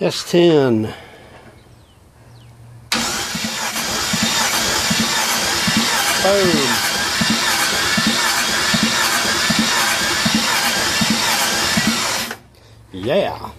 S10. Boom. Yeah.